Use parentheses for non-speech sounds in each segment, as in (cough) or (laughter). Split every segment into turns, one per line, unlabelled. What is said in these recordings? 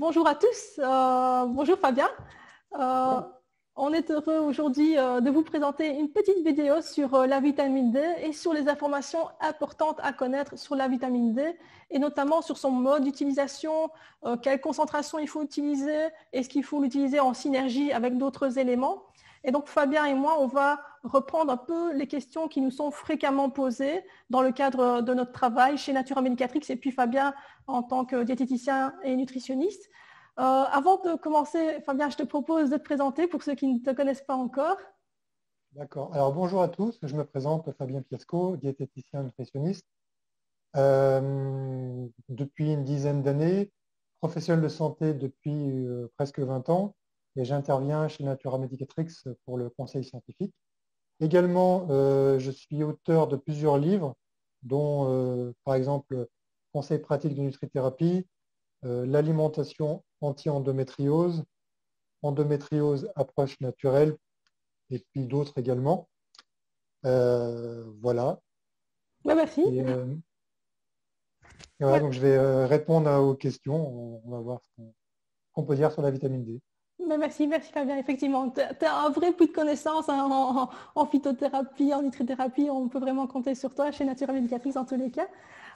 Bonjour à tous. Euh, bonjour Fabien. Euh, on est heureux aujourd'hui euh, de vous présenter une petite vidéo sur la vitamine D et sur les informations importantes à connaître sur la vitamine D et notamment sur son mode d'utilisation, quelle concentration il faut utiliser, est-ce qu'il faut l'utiliser en synergie avec d'autres éléments. Et donc Fabien et moi, on va reprendre un peu les questions qui nous sont fréquemment posées dans le cadre de notre travail chez Natura Medicatrix et puis Fabien en tant que diététicien et nutritionniste. Euh, avant de commencer, Fabien, je te propose de te présenter pour ceux qui ne te connaissent pas encore.
D'accord. Alors bonjour à tous, je me présente Fabien Piasco, diététicien nutritionniste. Euh, depuis une dizaine d'années, professionnel de santé depuis euh, presque 20 ans, et j'interviens chez Natura Medicatrix pour le conseil scientifique. Également, euh, je suis auteur de plusieurs livres, dont euh, par exemple Conseil pratique de nutrithérapie, euh, l'alimentation anti-endométriose, endométriose approche naturelle, et puis d'autres également. voilà.
merci.
donc je vais répondre aux questions. On va voir ce qu'on peut dire sur la vitamine D
merci, merci Fabien. Effectivement, tu as un vrai plus de connaissances hein, en, phytothérapie, en nutrithérapie. On peut vraiment compter sur toi chez Nature Médicatrice en tous les cas.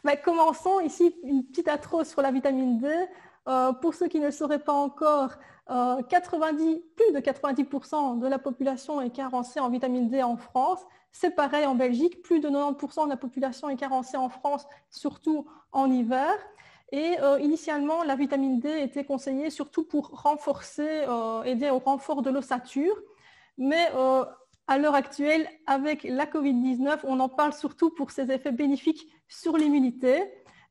Mais commençons ici une petite atroce sur la vitamine D. Euh, pour ceux qui ne le sauraient pas encore, 90, euh, plus de 90% de la population est carencée en vitamine D en France. C'est pareil en Belgique, plus de 90% de la population est carencée en France, surtout en hiver. Et euh, initialement, la vitamine D était conseillée surtout pour renforcer, euh, aider au renfort de l'ossature. Mais euh, à l'heure actuelle, avec la COVID-19, on en parle surtout pour ses effets bénéfiques sur l'immunité.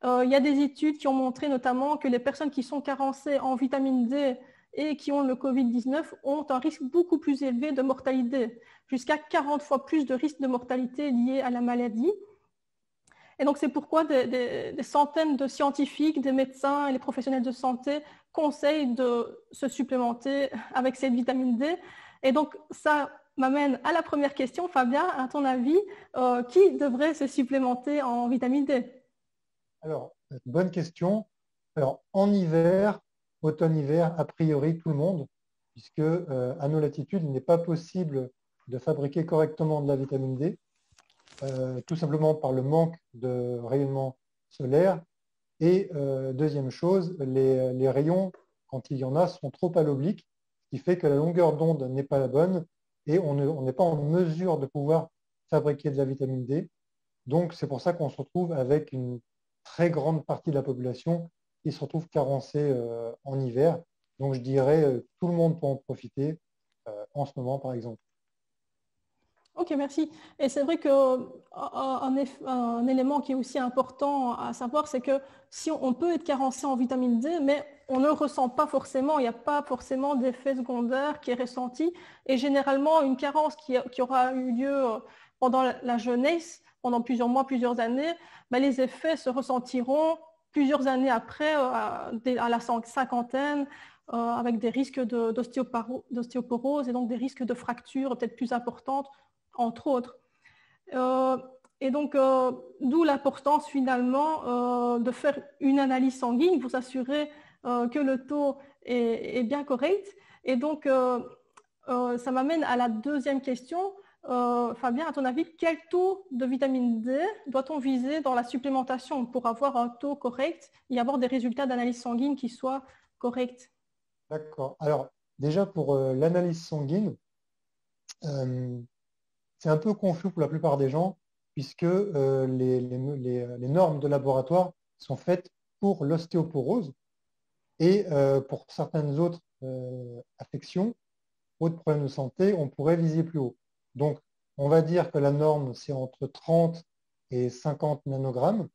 il y a des études qui ont montré notamment que les personnes qui sont carencées en vitamine D et qui ont le Covid-19 ont un risque beaucoup plus élevé de mortalité, jusqu'à 40 fois plus de risque de mortalité lié à la maladie. Et donc, c'est pourquoi des, centaines de scientifiques, des médecins et les professionnels de santé conseillent de se supplémenter avec cette vitamine D. Et donc, ça m'amène à la première question. Fabien, à ton avis, euh, qui devrait se supplémenter en vitamine D?
Alors, bonne question. Alors, en hiver, automne-hiver, a priori, tout le monde, puisque euh, à nos latitudes, il n'est pas possible de fabriquer correctement de la vitamine D. Euh, tout simplement par le manque de rayonnement solaire. Et euh, deuxième chose, les, rayons, quand il y en a, sont trop à l'oblique, ce qui fait que la longueur d'onde n'est pas la bonne et on n'est pas en mesure de pouvoir fabriquer de la vitamine D. Donc c'est pour ça qu'on se retrouve avec une très grande partie de la population qui se retrouve carencée euh, en hiver. Donc je dirais tout le monde peut en profiter en ce moment par exemple.
Ok, merci. Et c'est vrai qu'un un, élément qui est aussi important à savoir, c'est que si on, peut être carencé en vitamine D, mais on ne ressent pas forcément, il n'y a pas forcément d'effet secondaire qui est ressenti. Et généralement, une carence qui, aura eu lieu euh, pendant la, jeunesse, pendant plusieurs mois, plusieurs années, ben, les effets se ressentiront plusieurs années après, euh, à, la cinquantaine, euh, avec des risques d'ostéoporose et donc des risques de fractures peut-être plus importantes entre autres. Euh, et donc, euh, d'où l'importance finalement euh, de faire une analyse sanguine pour s'assurer que le taux est, bien correct. Et donc, ça m'amène à la deuxième question. Fabien, à ton avis, quel taux de vitamine D doit-on viser dans la supplémentation pour avoir un taux correct et avoir des résultats d'analyse sanguine qui soient corrects?
D'accord. Alors, déjà pour l'analyse sanguine, c'est un peu confus pour la plupart des gens, puisque euh, les, normes de laboratoire sont faites pour l'ostéoporose et euh, pour certaines autres euh, affections, autres problèmes de santé, on pourrait viser plus haut. Donc, on va dire que la norme, c'est entre 30 et 50 nanogrammes,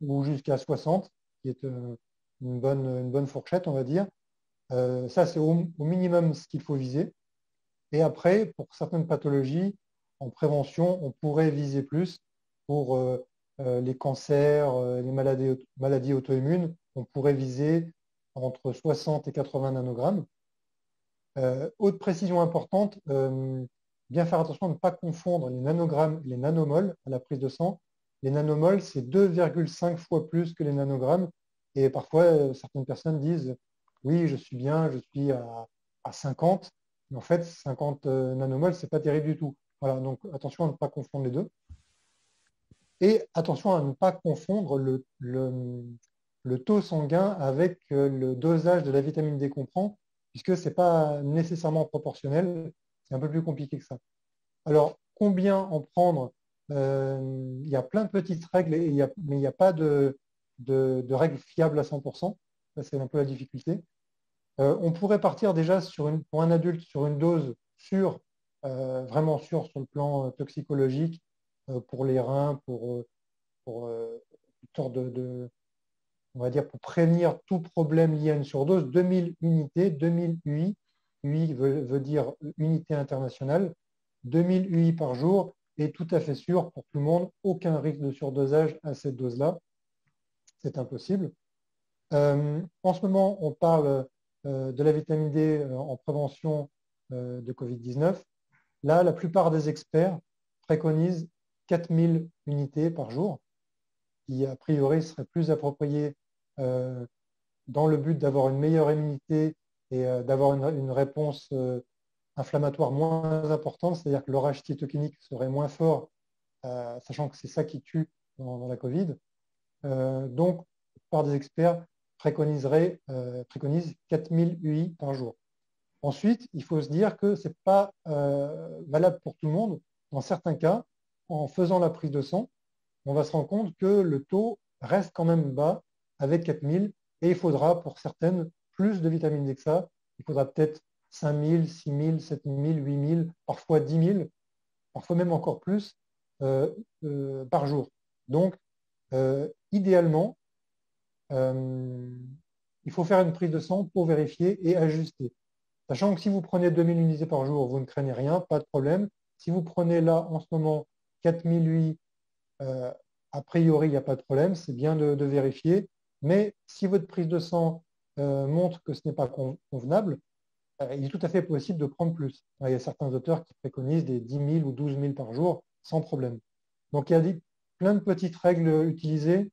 ou jusqu'à 60, qui est une bonne, une bonne fourchette, on va dire. ça, c'est au minimum ce qu'il faut viser. Et après, pour certaines pathologies, en prévention, on pourrait viser plus pour euh, euh, les cancers, euh, les maladies, auto-immunes, on pourrait viser entre 60 et 80 nanogrammes. autre précision importante, bien faire attention à ne pas confondre les nanogrammes et les nanomoles à la prise de sang. Les nanomoles, c'est 2,5 fois plus que les nanogrammes. Et parfois, certaines personnes disent, oui, je suis bien, je suis à, 50. Mais en fait, 50 euh, nanomoles, ce n'est pas terrible du tout. Voilà, donc attention à ne pas confondre les deux. Et attention à ne pas confondre le, le, taux sanguin avec euh, le dosage de la vitamine D qu'on prend, puisque ce n'est pas nécessairement proportionnel. C'est un peu plus compliqué que ça. Alors, combien en prendre euh, Il y a plein de petites règles, mais il n'y a pas de, de, règles fiables à 100%. Ça, c'est un peu la difficulté. Euh, on pourrait partir déjà sur une, pour un adulte sur une dose sûre, vraiment sûre sur le plan toxicologique, euh, pour les reins, pour, euh, pour euh, de, on va dire, pour prévenir tout problème lié à une surdose, 2000 unités, 2000 UI, UI veut, dire unité internationale, 2000 UI par jour est tout à fait sûr pour tout le monde, aucun risque de surdosage à cette dose-là. C'est impossible. en ce moment, on parle de la vitamine D en prévention de Covid-19. Là, la plupart des experts préconisent 4000 unités par jour, qui a priori serait plus approprié euh, dans le but d'avoir une meilleure immunité et euh, d'avoir une, réponse euh, inflammatoire moins importante, c'est-à-dire que l'orage cytokinique serait moins fort, sachant que c'est ça qui tue dans, la Covid. donc, par des experts, préconiserait, préconise 4000 UI par jour. Ensuite, il faut se dire que ce n'est pas valable pour tout le monde. Dans certains cas, en faisant la prise de sang, on va se rendre compte que le taux reste quand même bas avec 4000 et il faudra pour certaines plus de vitamine D que ça. Il faudra peut-être 5000, 6000, 7000, 8000, parfois 10 000, parfois même encore plus euh, euh, par jour. Donc, euh, idéalement, il faut faire une prise de sang pour vérifier et ajuster. Sachant que si vous prenez 2000 unités par jour, vous ne craignez rien, pas de problème. Si vous prenez là en ce moment 4008, euh, a priori, il n'y a pas de problème, c'est bien de, vérifier. Mais si votre prise de sang euh, montre que ce n'est pas convenable, euh, il est tout à fait possible de prendre plus. Il y a certains auteurs qui préconisent des 10 000 ou 12 000 par jour sans problème. Donc il y a plein de petites règles utilisées.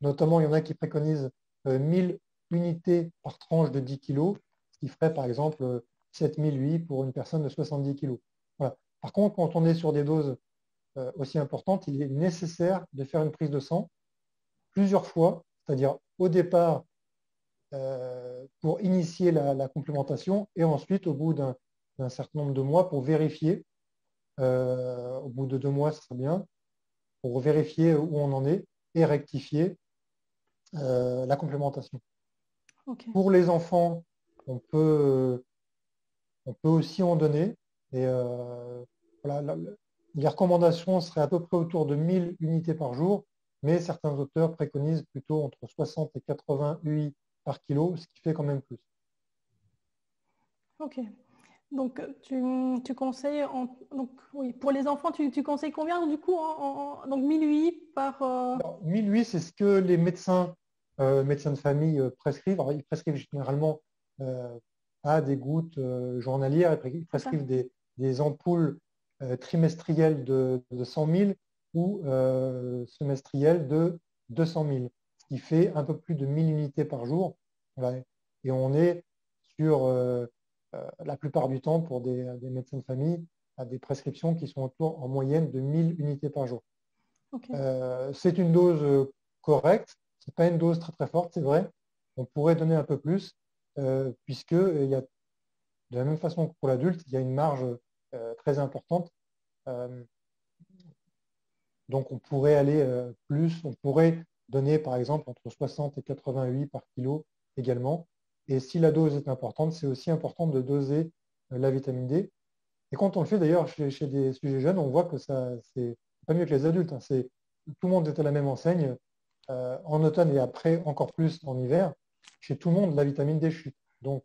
Notamment, il y en a qui préconisent 1000 unités par tranche de 10 kg, qui ferait par exemple 7008 pour une personne de 70 kg. Voilà. Par contre, quand on est sur des doses euh, aussi importantes, il est nécessaire de faire une prise de sang plusieurs fois, c'est-à-dire au départ euh, pour initier la, complémentation et ensuite au bout d'un certain nombre de mois pour vérifier, euh, au bout de deux mois, ce serait bien, pour vérifier où on en est et rectifier la complémentation. Pour les enfants, on peut, on peut aussi en donner, et euh, les recommandations seraient à peu près autour de 1000 unités par jour, mais certains auteurs préconisent plutôt entre 60 et 80 UI par kilo, ce qui fait quand même plus.
Ok. Donc, tu, conseilles, donc, oui, pour les enfants, tu, conseilles combien du coup en, Donc 1000 UI par... Euh...
1000 UI, c'est ce que les médecins, euh, médecins de famille euh, prescrivent. ils prescrivent généralement à des gouttes journalières, ils prescrivent des, des ampoules euh, trimestrielles de, 100 000 ou euh, semestrielles de 200 000, ce qui fait un peu plus de 1000 unités par jour. Et on est sur, euh, la plupart du temps, pour des, médecins de famille, à des prescriptions qui sont autour en moyenne de 1000 unités par jour. c'est une dose correcte, ce n'est pas une dose très très forte, c'est vrai. On pourrait donner un peu plus, puisque il y a, de la même façon que pour l'adulte, il y a une marge euh, très importante. Euh, donc on pourrait aller euh, plus, on pourrait donner par exemple entre 60 et 88 par kilo également. Et si la dose est importante, c'est aussi important de doser la vitamine D. Et quand on le fait d'ailleurs chez, des sujets jeunes, on voit que ça c'est pas mieux que les adultes. Hein. Tout le monde est à la même enseigne en automne et après encore plus en hiver. Chez tout le monde, la vitamine D chute. Donc,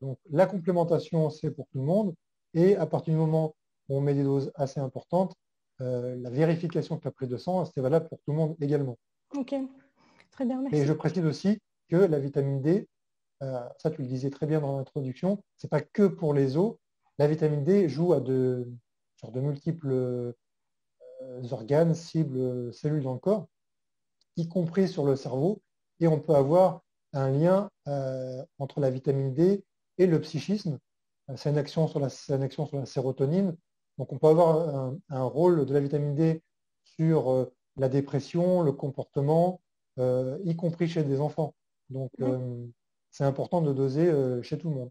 donc la complémentation, c'est pour tout le monde. Et à partir du moment où on met des doses assez importantes, euh, la vérification de la prise de sang, c'est valable pour tout le monde également.
Ok, très bien, merci.
Et je précise aussi que la vitamine D, euh, ça tu le disais très bien dans l'introduction, ce n'est pas que pour les os, la vitamine D joue à de, sur de multiples euh, organes, cibles, cellules dans le corps, y compris sur le cerveau, et on peut avoir un lien entre la vitamine D et le psychisme. C'est une, action sur la, une action sur la sérotonine. Donc on peut avoir un, rôle de la vitamine D sur la dépression, le comportement, y compris chez des enfants. Donc c'est important de doser chez tout le monde.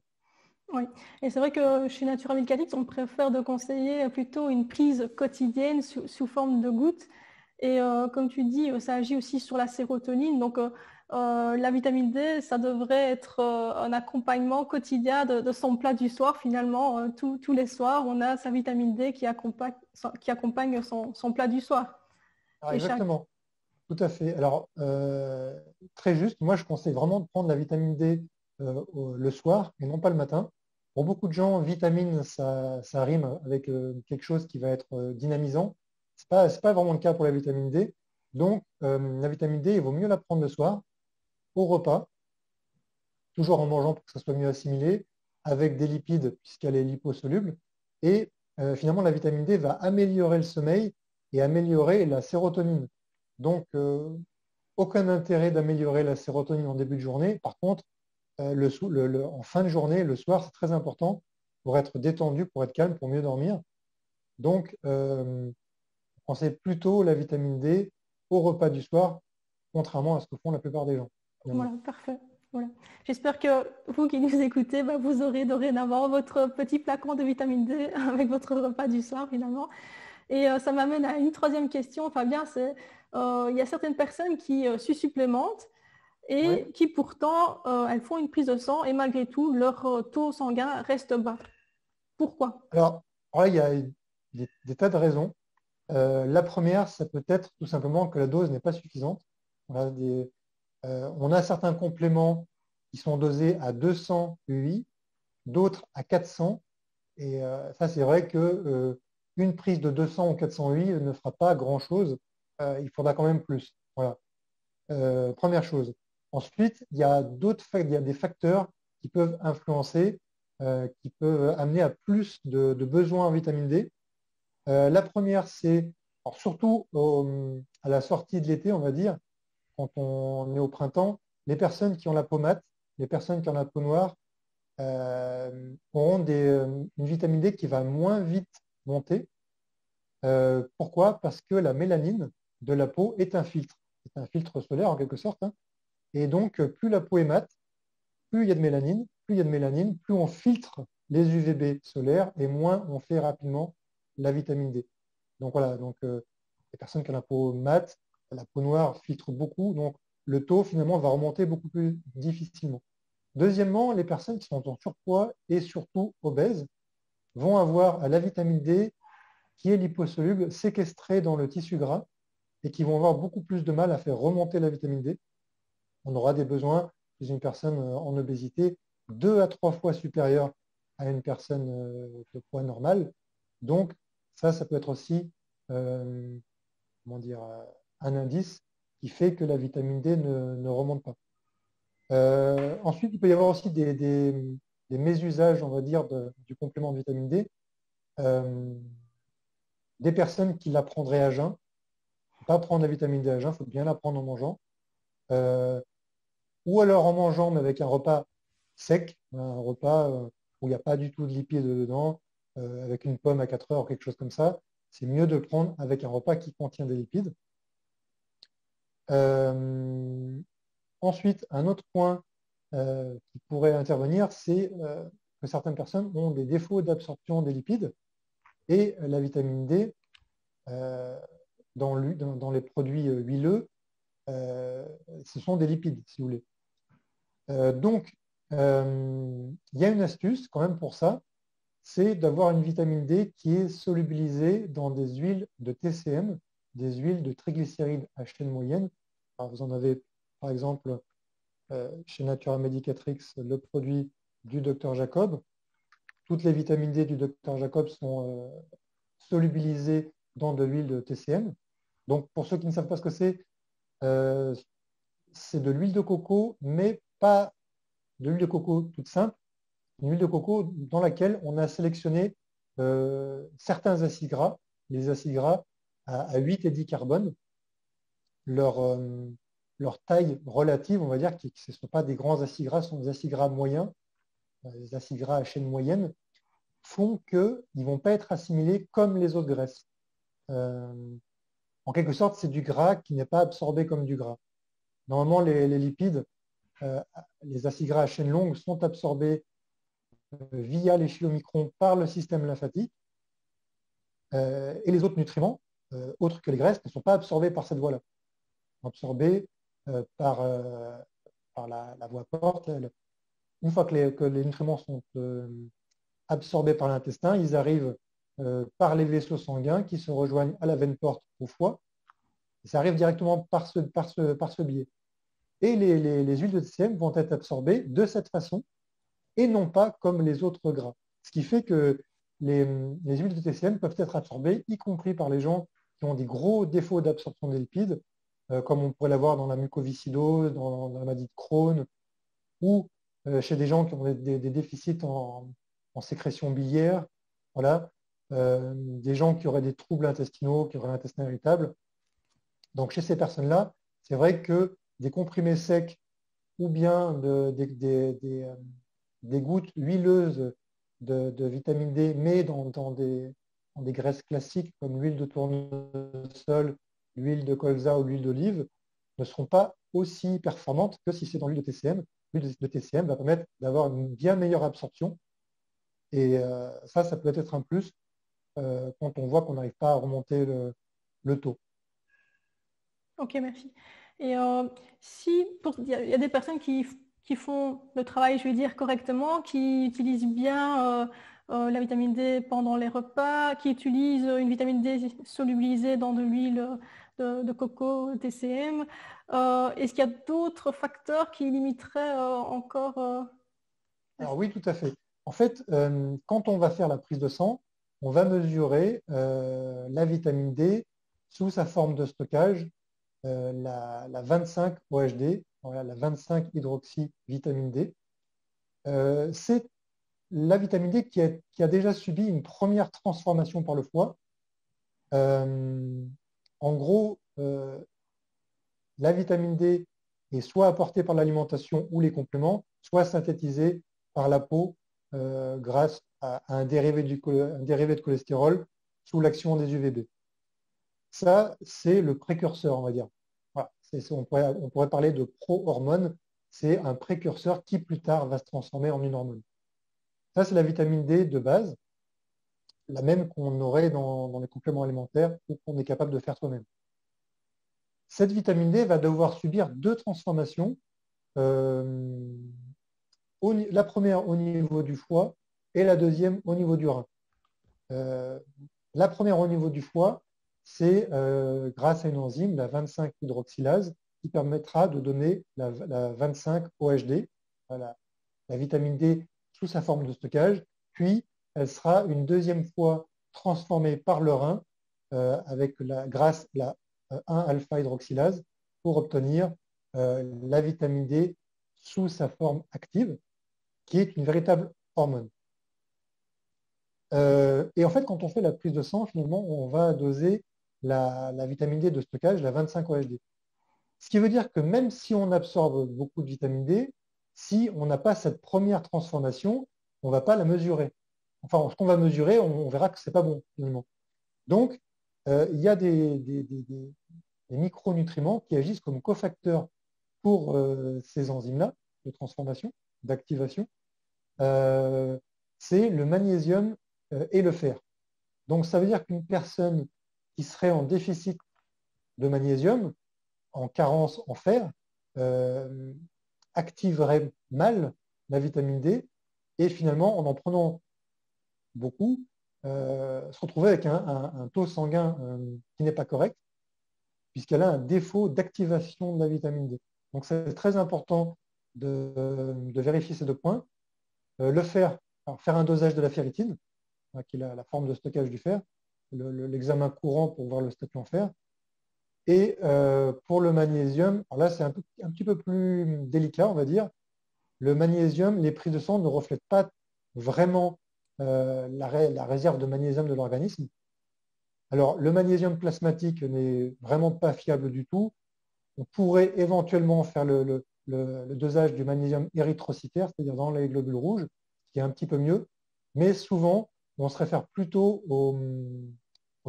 Oui, et c'est vrai que chez Natura Medicalix, on préfère de conseiller plutôt une prise quotidienne sous, forme de gouttes. Et euh, comme tu dis, ça agit aussi sur la sérotonine. Donc, euh, euh, la vitamine D, ça devrait être un accompagnement quotidien de, son plat du soir. Finalement, tous les soirs, on a sa vitamine D qui accompagne, qui accompagne son, plat du soir.
Ah, exactement, tout à fait. Alors, très juste, moi, je conseille vraiment de prendre la vitamine D le soir et non pas le matin. Pour beaucoup de gens, vitamine, ça, rime avec euh, quelque chose qui va être euh, dynamisant. Ce n'est pas, vraiment le cas pour la vitamine D. Donc, euh, la vitamine D, il vaut mieux la prendre le soir, au repas, toujours en mangeant pour que ça soit mieux assimilé, avec des lipides, puisqu'elle est liposoluble. Et finalement, la vitamine D va améliorer le sommeil et améliorer la sérotonine. Donc, aucun intérêt d'améliorer la sérotonine en début de journée. Par contre, euh, en fin de journée, le soir, c'est très important pour être détendu, pour être calme, pour mieux dormir. Donc, euh, pensez plutôt la vitamine D au repas du soir, contrairement à ce que font la plupart des gens.
Voilà, parfait. J'espère que vous qui nous écoutez, bah, vous aurez dorénavant votre petit flacon de vitamine D (laughs) avec votre repas du soir, finalement. Et euh, ça m'amène à une troisième question, Fabien, c'est il y a certaines personnes qui supplémentent et qui pourtant, euh, elles font une prise de sang et malgré tout, leur euh, taux sanguin reste bas. Pourquoi?
Alors, il y a des, tas de raisons. Euh, la première, ça peut être tout simplement que la dose n'est pas suffisante. On a, on a, certains compléments qui sont dosés à 200 UI, d'autres à 400. Et ça, c'est vrai que une prise de 200 ou 400 UI ne fera pas grand-chose. il faudra quand même plus. Première chose. Ensuite, il y a d'autres il y a des facteurs qui peuvent influencer, euh, qui peuvent amener à plus de, besoins en vitamine D. Euh, la première, c'est surtout à la sortie de l'été, on va dire, quand on est au printemps, les personnes qui ont la peau mate, les personnes qui ont la peau noire, euh, auront une vitamine D qui va moins vite monter. pourquoi? Parce que la mélanine de la peau est un filtre. C'est un filtre solaire en quelque sorte. Hein. Et donc, plus la peau est mate, plus il y a de mélanine, plus il y a de mélanine, plus on filtre les UVB solaires et moins on fait rapidement la vitamine D. Donc voilà, donc euh, les personnes qui ont la peau mate, la peau noire filtre beaucoup, donc le taux finalement va remonter beaucoup plus difficilement. Deuxièmement, les personnes qui sont en surpoids et surtout obèses vont avoir la vitamine D qui est liposoluble séquestrée dans le tissu gras et qui vont avoir beaucoup plus de mal à faire remonter la vitamine D on aura des besoins chez une personne euh, en obésité deux à trois fois supérieurs à une personne euh, de poids normal. Donc, ça, ça peut être aussi euh, comment dire, un indice qui fait que la vitamine D ne, remonte pas. ensuite, il peut y avoir aussi des, des, mésusages, on va dire, du complément de vitamine D. des personnes qui la prendraient à jeun. Pas prendre la vitamine D à jeun, il faut bien la prendre en mangeant ou alors en mangeant, mais avec un repas sec, un repas euh, où il n'y a pas du tout de lipides dedans, euh, avec une pomme à 4 heures, quelque chose comme ça, c'est mieux de prendre avec un repas qui contient des lipides. Euh, ensuite, un autre point qui pourrait intervenir, c'est que certaines personnes ont des défauts d'absorption des lipides et la vitamine D dans, les produits huileux, ce sont des lipides, si vous voulez. Euh, donc, euh, il y a une astuce quand même pour ça, c'est d'avoir une vitamine D qui est solubilisée dans des huiles de TCM, des huiles de triglycérides à chaîne moyenne. vous en avez par exemple euh, chez Natura Medicatrix le produit du Dr Jacob. Toutes les vitamines D du Dr Jacob sont solubilisées dans de l'huile de TCM. Donc pour ceux qui ne savent pas ce que c'est, c'est de l'huile de coco, mais pas de l'huile de coco toute simple, une huile de coco dans laquelle on a sélectionné certains acides gras, les acides gras à, 8 et 10 carbone. Leur, taille relative, on va dire, que ce ne sont pas des grands acides gras, ce sont des acides gras moyens, des acides gras à chaîne moyenne, font qu'ils ne vont pas être assimilés comme les autres graisses. en quelque sorte, c'est du gras qui n'est pas absorbé comme du gras. Normalement, les, lipides, euh, les acides gras à chaîne longue sont absorbés euh, via les chylomicrons par le système lymphatique. Euh, et les autres nutriments, autres que les graisses, ne sont pas absorbés par cette voie-là. Absorbés par, par la, voie porte. Une fois que les, nutriments sont absorbés par l'intestin, ils arrivent par les vaisseaux sanguins qui se rejoignent à la veine porte au foie ça arrive directement par ce biais. Et les, huiles de TCM vont être absorbées de cette façon et non pas comme les autres gras. Ce qui fait que les, huiles de TCM peuvent être absorbées, y compris par les gens qui ont des gros défauts d'absorption des lipides, euh, comme on pourrait l'avoir dans la mucoviscidose, dans, la maladie de Crohn, ou euh, chez des gens qui ont des, déficits en, sécrétion biliaire, voilà, euh, des gens qui auraient des troubles intestinaux, qui auraient l'intestin irritable. Donc chez ces personnes-là, c'est vrai que des comprimés secs ou bien des, gouttes huileuses de, vitamine D, mais dans, des, graisses classiques comme l'huile de tournesol, l'huile de colza ou l'huile d'olive, ne seront pas aussi performantes que si c'est dans l'huile de TCM. L'huile de TCM va permettre d'avoir une bien meilleure absorption. Et euh, ça, ça peut être un plus euh, quand on voit qu'on n'arrive pas à remonter le taux.
Ok, merci. Et euh, si il y, a des personnes qui, font le travail, je vais dire, correctement, qui utilisent bien euh, euh, la vitamine D pendant les repas, qui utilisent une vitamine D solubilisée dans de l'huile de, coco, TCM, est-ce qu'il y a d'autres facteurs qui limiteraient encore
Alors oui, tout à fait. En fait, quand on va faire la prise de sang, on va mesurer la vitamine D sous sa forme de stockage euh, la, 25 OHD, la 25 hydroxy vitamine D. Euh, c'est la vitamine D qui a, déjà subi une première transformation par le foie. Euh, en gros, la vitamine D est soit apportée par l'alimentation ou les compléments, soit synthétisée par la peau grâce à, un, dérivé de cholestérol sous l'action des UVB. Ça, c'est le précurseur, on va dire. on, pourrait, parler de pro-hormone. C'est un précurseur qui, plus tard, va se transformer en une hormone. Ça, c'est la vitamine D de base, la même qu'on aurait dans, les compléments alimentaires ou qu'on est capable de faire soi-même. Cette vitamine D va devoir subir deux transformations. Euh, la première au niveau du foie et la deuxième au niveau du rein. Euh, la première au niveau du foie, c'est euh, grâce à une enzyme, la 25-hydroxylase, qui permettra de donner la, 25-OHD, la, vitamine D sous sa forme de stockage, puis elle sera une deuxième fois transformée par le rein euh, avec la, grâce la 1-alpha-hydroxylase euh, pour obtenir la vitamine D sous sa forme active, qui est une véritable hormone. et en fait, quand on fait la prise de sang, finalement, on va doser la, vitamine D de stockage, la 25 OHD. Ce qui veut dire que même si on absorbe beaucoup de vitamine D, si on n'a pas cette première transformation, on ne va pas la mesurer. Enfin, ce qu'on va mesurer, on, verra que ce n'est pas bon, finalement. Donc, euh, il y a des, micronutriments qui agissent comme cofacteurs pour euh, ces enzymes-là de transformation, d'activation. Euh, c'est le magnésium et le fer. Donc, ça veut dire qu'une personne qui serait en déficit de magnésium, en carence en fer, activerait mal la vitamine D et finalement, en en prenant beaucoup, euh, se retrouver avec un, taux sanguin euh, qui n'est pas correct, puisqu'elle a un défaut d'activation de la vitamine D. Donc c'est très important de, vérifier ces deux points. le fer, faire un dosage de la ferritine, qui est la forme de stockage du fer, l'examen courant pour voir le statut en fer. Et euh, pour le magnésium, alors là c'est un, petit peu plus délicat, on va dire. Le magnésium, les prises de sang ne reflètent pas vraiment la, la, réserve de magnésium de l'organisme. Alors, le magnésium plasmatique n'est vraiment pas fiable du tout. On pourrait éventuellement faire le, dosage du magnésium érythrocytaire, c'est-à-dire dans les globules rouges, qui est un petit peu mieux. Mais souvent, on se réfère plutôt au,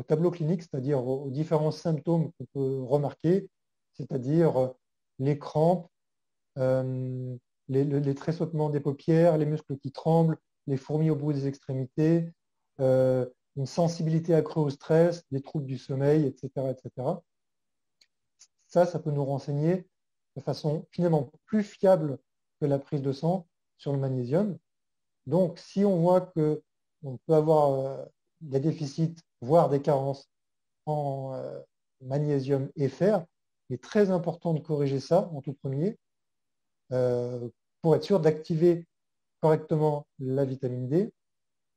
tableau clinique, c'est-à-dire aux, différents symptômes qu'on peut remarquer, c'est-à-dire euh, les crampes, euh, les, tressautements des paupières, les muscles qui tremblent, les fourmis au bout des extrémités, euh, une sensibilité accrue au stress, des troubles du sommeil, etc., etc. Ça, ça peut nous renseigner de façon finalement plus fiable que la prise de sang sur le magnésium. Donc, si on voit qu'on peut avoir des déficits, voire des carences en magnésium et fer, il est très important de corriger ça en tout premier euh, pour être sûr d'activer correctement la vitamine D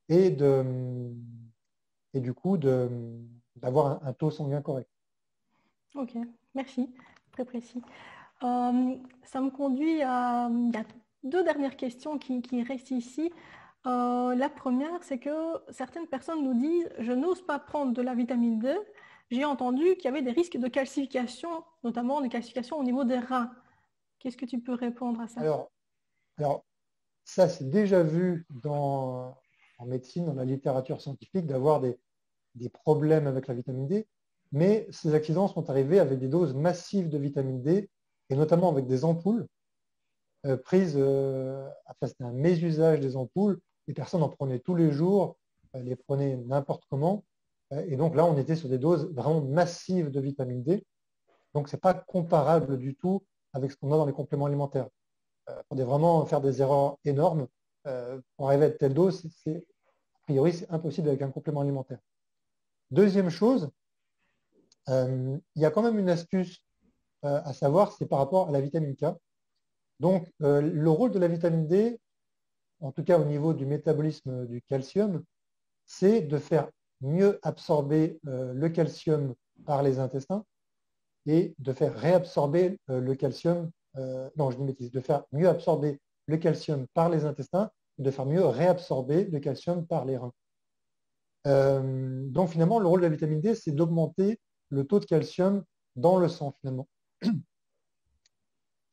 et, de, et du coup d'avoir un, taux sanguin correct.
Ok, merci, très précis. Euh, ça me conduit à deux dernières questions qui, restent ici. Euh, la première, c'est que certaines personnes nous disent je n'ose pas prendre de la vitamine D j'ai entendu qu'il y avait des risques de calcification, notamment de calcification au niveau des reins. Qu'est-ce que tu peux répondre à ça?
Alors, ça, c'est déjà vu en médecine, dans la littérature scientifique, d'avoir des, problèmes avec la vitamine D. Mais ces accidents sont arrivés avec des doses massives de vitamine D, et notamment avec des ampoules euh, prises, euh, c'était un mésusage des ampoules. Les personnes en prenaient tous les jours, euh, les prenaient n'importe comment. Et donc là, on était sur des doses vraiment massives de vitamine D. Donc ce n'est pas comparable du tout avec ce qu'on a dans les compléments alimentaires. Euh, on est vraiment faire des erreurs énormes. Euh, pour arriver à telle dose, c'est, a priori, c'est impossible avec un complément alimentaire. Deuxième chose, euh, il y a quand même une astuce à savoir, c'est par rapport à la vitamine K. Donc, le rôle de la vitamine D, en tout cas au niveau du métabolisme du calcium, c'est de faire mieux absorber euh, le calcium par les intestins et de faire réabsorber euh, le calcium, euh, non je dis bêtise, de faire mieux absorber le calcium par les intestins et de faire mieux réabsorber le calcium par les reins. donc finalement, le rôle de la vitamine D, c'est d'augmenter le taux de calcium dans le sang finalement.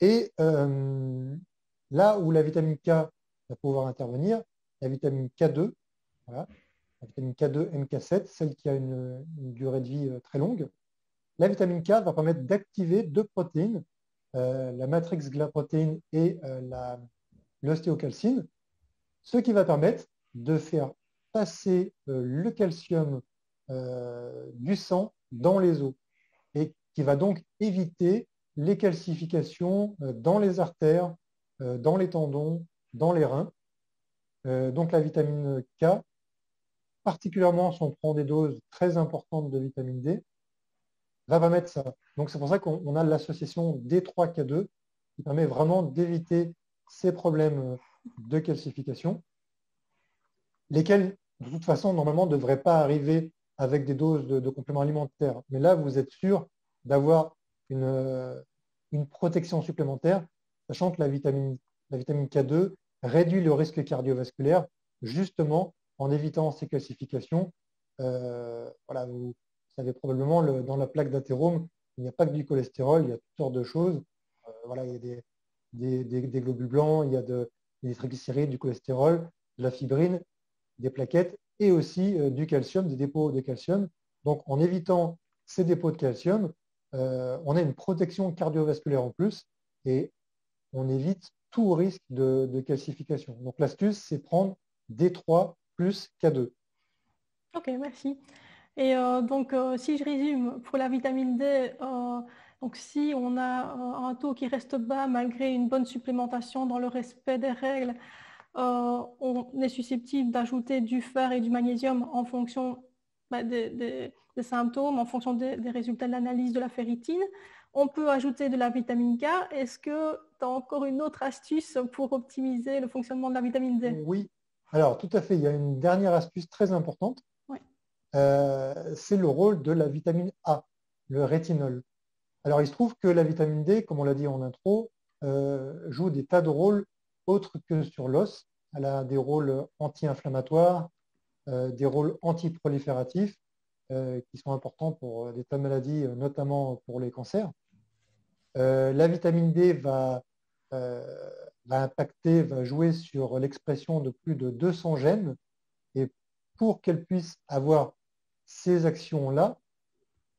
Et là où la vitamine K va pouvoir intervenir, la vitamine K2, voilà, la vitamine K2, MK7, celle qui a une, durée de vie euh, très longue. La vitamine K va permettre d'activer deux protéines, euh, la matrix glaprotéine et euh, l'ostéocalcine, ce qui va permettre de faire passer le calcium du sang dans les os et qui va donc éviter les calcifications dans les artères, dans les tendons, dans les reins. donc la vitamine K particulièrement si on prend des doses très importantes de vitamine D, va permettre ça. Donc c'est pour ça qu'on a l'association D3K2 qui permet vraiment d'éviter ces problèmes de calcification, lesquels de toute façon normalement ne devraient pas arriver avec des doses de, compléments alimentaires. Mais là, vous êtes sûr d'avoir une, une, protection supplémentaire, sachant que la vitamine, la vitamine K2 réduit le risque cardiovasculaire justement en évitant ces classifications. Euh, voilà, vous savez probablement, dans la plaque d'athérome, il n'y a pas que du cholestérol, il y a toutes sortes de choses. Euh, voilà, il y a des, globules blancs, il y a des triglycérides, du cholestérol, de la fibrine, des plaquettes et aussi euh, du calcium, des dépôts de calcium. Donc en évitant ces dépôts de calcium, on a une protection cardiovasculaire en plus et on évite tout risque de, calcification. Donc l'astuce, c'est prendre D3 plus K2.
Ok, merci. Et euh, donc, euh, si je résume, pour la vitamine D, euh, donc si on a un taux qui reste bas malgré une bonne supplémentation dans le respect des règles, on est susceptible d'ajouter du fer et du magnésium en fonction bah, des, symptômes, en fonction des, résultats de l'analyse de la ferritine. On peut ajouter de la vitamine K. Est-ce que as encore une autre astuce pour optimiser le fonctionnement de la vitamine D?
Oui, alors, tout à fait, il y a une dernière astuce très importante. Euh, c'est le rôle de la vitamine A, le rétinol. Alors, il se trouve que la vitamine D, comme on l'a dit en intro, euh, joue des tas de rôles autres que sur l'os. elle a des rôles anti-inflammatoires, des rôles antiprolifératifs qui sont importants pour des tas de maladies, notamment pour les cancers. la vitamine D va, va impacter, va jouer sur l'expression de plus de 200 gènes. Et pour qu'elle puisse avoir ces actions-là,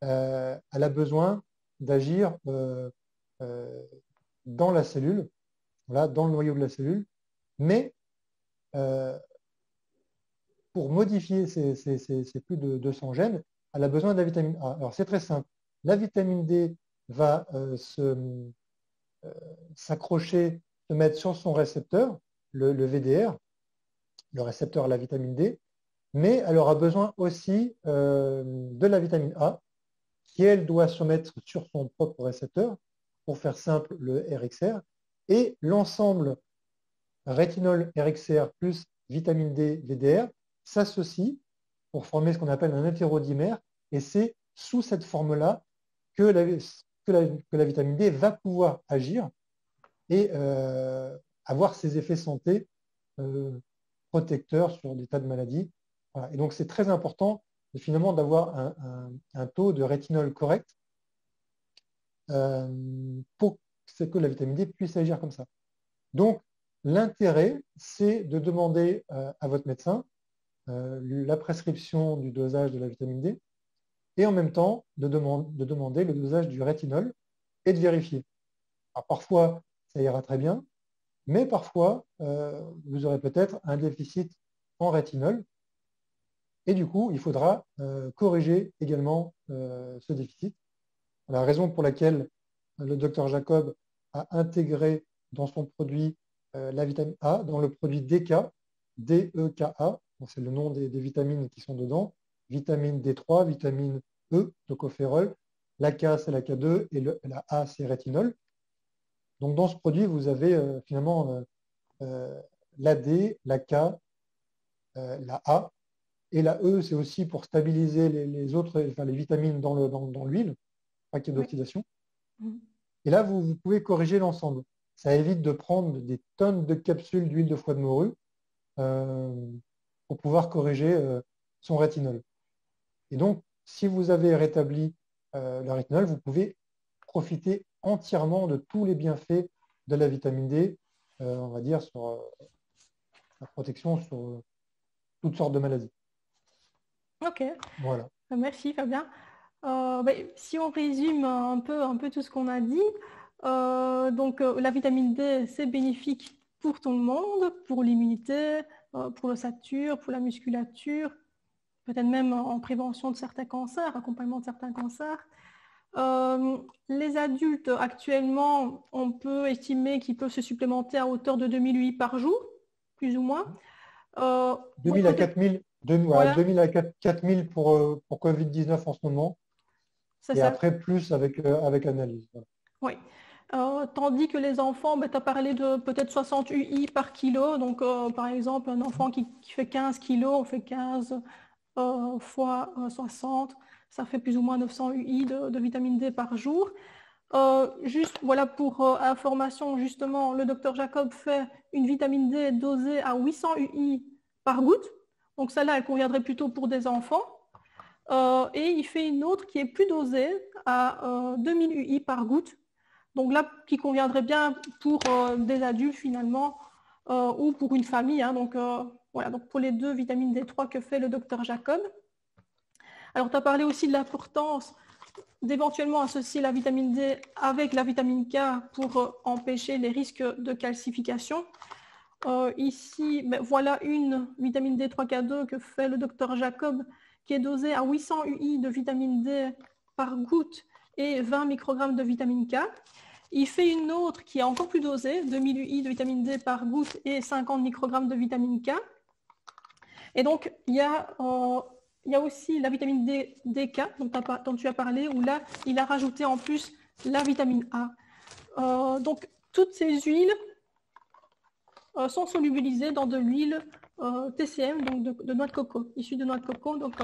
elle a besoin d'agir dans la cellule, dans le noyau de la cellule, mais euh, pour modifier ces, plus de 200 gènes, elle a besoin de la vitamine A. Alors c'est très simple. La vitamine D va euh, euh, s'accrocher, se, mettre sur son récepteur, le, VDR, le récepteur à la vitamine D, mais elle aura besoin aussi de la vitamine A, qui elle doit se mettre sur son propre récepteur, pour faire simple, le RXR, et l'ensemble rétinol RXR plus vitamine D VDR s'associent pour former ce qu'on appelle un hétérodimère, et c'est sous cette forme-là que la, que, la, vitamine D va pouvoir agir et euh, avoir ses effets santé euh, protecteurs sur des tas de maladies. Et donc c'est très important finalement d'avoir un, taux de rétinol correct euh, pour que la vitamine D puisse agir comme ça. Donc, l'intérêt, c'est de demander à votre médecin la prescription du dosage de la vitamine D et en même temps de, de demander le dosage du rétinol et de vérifier. Parfois, ça ira très bien, mais parfois, vous aurez peut-être un déficit en rétinol et du coup, il faudra corriger également ce déficit. La raison pour laquelle le docteur Jacob a intégré dans son produit euh, la vitamine A, dans le produit DK, D-E-K-A, c'est le nom des, vitamines qui sont dedans, vitamine D3, vitamine E, tocopherol, la K c'est la K2 et la A c'est rétinol. Donc dans ce produit, vous avez euh, finalement euh, la D, la K, la A, et la E, c'est aussi pour stabiliser les, autres, enfin, les vitamines dans l'huile, dans, pas qu'il y ait d'oxydation. Mm. Et là, vous, pouvez corriger l'ensemble. Ça évite de prendre des tonnes de capsules d'huile de foie de morue euh, pour pouvoir corriger euh, son rétinol. Et donc, si vous avez rétabli euh, le rétinol, vous pouvez profiter entièrement de tous les bienfaits de la vitamine D, on va dire, sur la protection sur toutes sortes de maladies.
Ok. Voilà. Merci Fabien. Euh, ben, si on résume un peu, un peu tout ce qu'on a dit, euh, donc euh, la vitamine D, c'est bénéfique pour tout le monde, pour l'immunité, pour l'ossature, pour la musculature, peut-être même en prévention de certains cancers, accompagnement de certains cancers. les adultes, actuellement, on peut estimer qu'ils peuvent se supplémenter à hauteur de 2000 UI par jour, plus ou moins.
2000 à 4000 2000 à 4000 pour, pour Covid-19 en ce moment et après, plus avec, euh, avec l'analyse.
Oui. Euh, tandis que les enfants, ben, tu as parlé de peut-être 60 UI par kilo. Donc, euh, par exemple, un enfant qui, fait 15 kilos, on fait 15 fois 60. Ça fait plus ou moins 900 UI de, vitamine D par jour. juste, voilà, pour information, justement, le docteur Jacob fait une vitamine D dosée à 800 UI par goutte. Donc, celle-là, elle conviendrait plutôt pour des enfants. Euh, et il fait une autre qui est plus dosée à 2000 euh, UI par goutte. Donc là, qui conviendrait bien pour euh, des adultes finalement ou pour une famille. Hein. donc voilà, donc pour les deux vitamines D3 que fait le docteur Jacob? Alors tu as parlé aussi de l'importance d'éventuellement associer la vitamine D avec la vitamine K pour empêcher les risques de calcification. ici, ben, voilà une vitamine D3K2 que fait le docteur Jacob qui est dosé à 800 UI de vitamine D par goutte et 20 microgrammes de vitamine K. Il fait une autre qui est encore plus dosée, 2000 UI de vitamine D par goutte et 50 microgrammes de vitamine K. Et donc, il y a, euh, il y a aussi la vitamine D, DK dont, tu as parlé, où là, il a rajouté en plus la vitamine A. Euh, donc, toutes ces huiles euh, sont solubilisées dans de l'huile TCM, donc de, noix de coco, issue de noix de coco. Donc,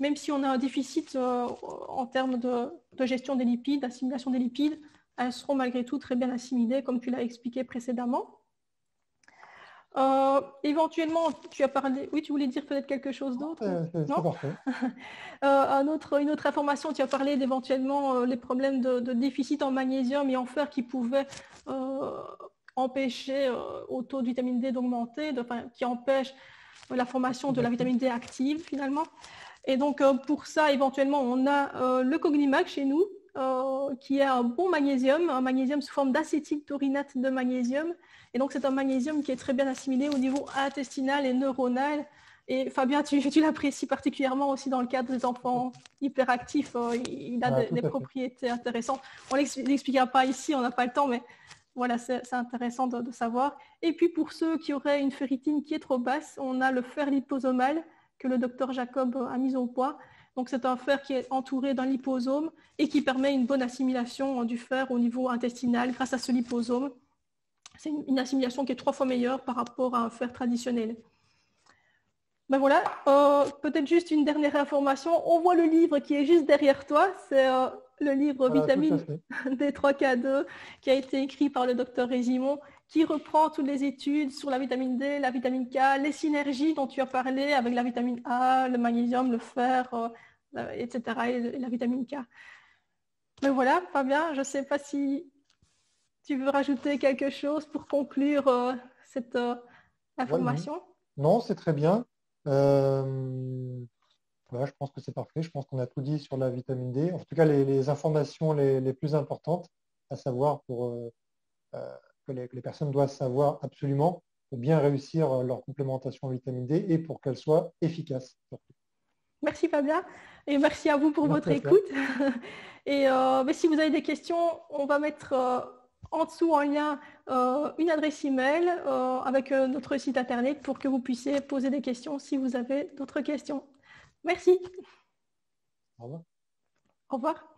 même si on a un déficit en termes de, gestion des lipides, d'assimilation des lipides, elles seront malgré tout très bien assimilées, comme tu l'as expliqué précédemment. Euh, éventuellement, tu as parlé. Oui, tu voulais dire peut-être quelque chose d'autre
parfait. (laughs)
un autre, une autre information, tu as parlé d'éventuellement les problèmes de, déficit en magnésium et en fer qui pouvaient empêcher au taux de vitamine D d'augmenter, qui empêchent la formation de la vitamine D active finalement. Et donc pour ça, éventuellement, on a le Cognimac chez nous, qui est un bon magnésium, un magnésium sous forme d'acétyltaurinate de magnésium. Et donc, c'est un magnésium qui est très bien assimilé au niveau intestinal et neuronal. Et Fabien, tu, tu l'apprécies particulièrement aussi dans le cadre des enfants hyperactifs. il a des, propriétés intéressantes. On ne l'expliquera pas ici, on n'a pas le temps, mais voilà, c'est intéressant de, de, savoir. Et puis, pour ceux qui auraient une ferritine qui est trop basse, on a le fer liposomal que le docteur Jacob a mis au point donc c'est un fer qui est entouré d'un liposome et qui permet une bonne assimilation du fer au niveau intestinal grâce à ce liposome. C'est une assimilation qui est trois fois meilleure par rapport à un fer traditionnel. Ben voilà, euh, peut-être juste une dernière information. On voit le livre qui est juste derrière toi. C'est euh, le livre Vitamine (laughs) D3K2 qui a été écrit par le docteur Résimon qui reprend toutes les études sur la vitamine D, la vitamine K, les synergies dont tu as parlé avec la vitamine A, le magnésium, le fer, euh, etc., et la vitamine K. Mais voilà, Fabien, je ne sais pas si tu veux rajouter quelque chose pour conclure euh, cette euh, information.
non, c'est très bien. je pense que c'est parfait. Je pense qu'on a tout dit sur la vitamine D. En tout cas, les, informations les, les, plus importantes, à savoir pour que les, personnes doivent savoir absolument pour bien réussir euh, leur complémentation en vitamine D et pour qu'elle soit efficace.
Merci Fabien et merci à vous pour votre écoute. (laughs) Et euh, si vous avez des questions, on va mettre euh, en dessous en lien une adresse email avec notre site internet pour que vous puissiez poser des questions si vous avez d'autres questions. Merci.
Au revoir.
Au revoir.